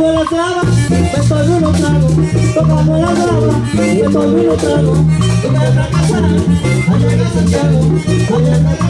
de la traba, me tomé unos tragos, tocamos la traba, me estoy unos trago, tú me vas a casar, allá en Santiago, allá en Santiago.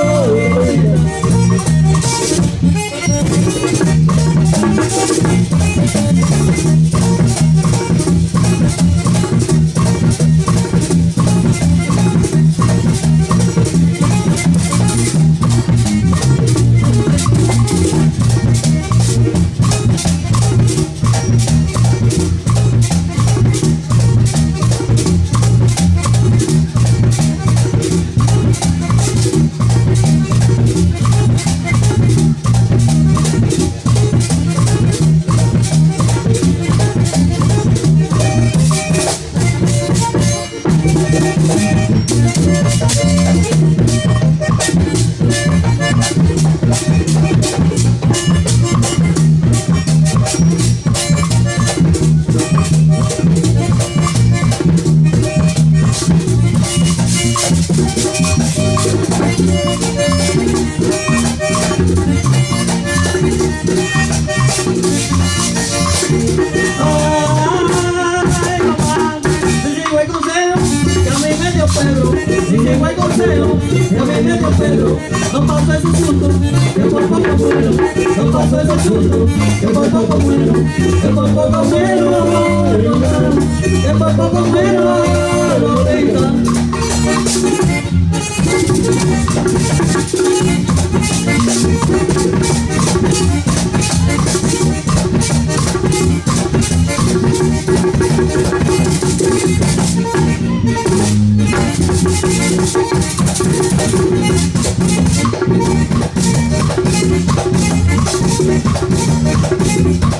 Ate. Ate. Ate. É meu Deus, não posso esse susto, Eu vou pro governo, não posso esse susto, Eu vou o governo, eu vou o governo Eu vou o governo